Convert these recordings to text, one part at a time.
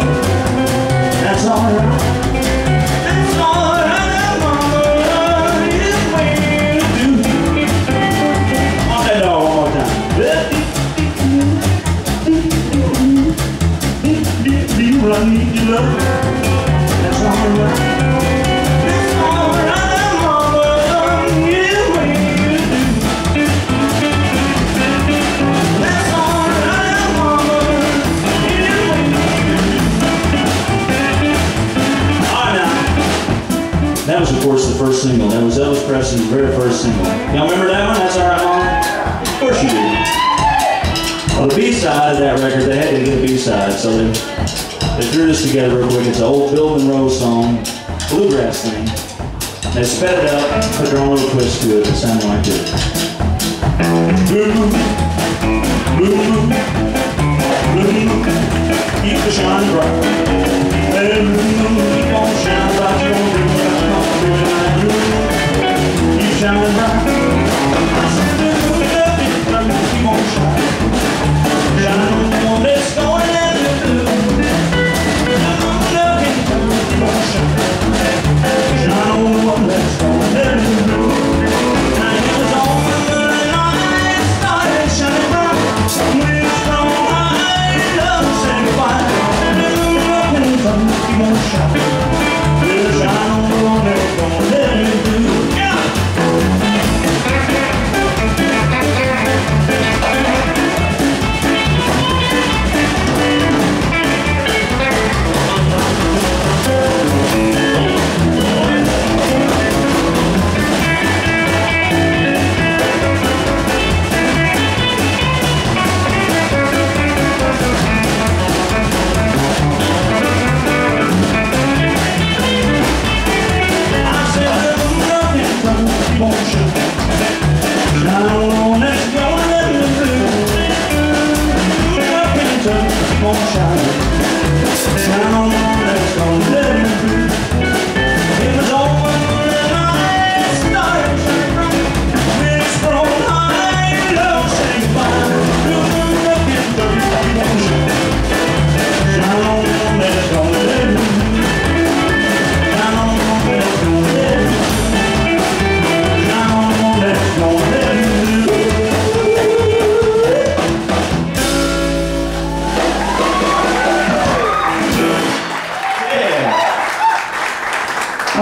That's all right. of course, the first single. That was Elvis Presley's very first single. Y'all remember that one? That's all right, Mom? Of course you do. Well, the B-side of that record, they had to get a B-side, so they, they threw this together real quick. It's an old Bill Monroe song, bluegrass thing. They sped it up, put their own little twist to it. It sounded like this. sunshine.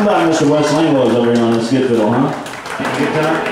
How about Mr. Wes L'Anglois over here on this get fiddle, huh? Good time?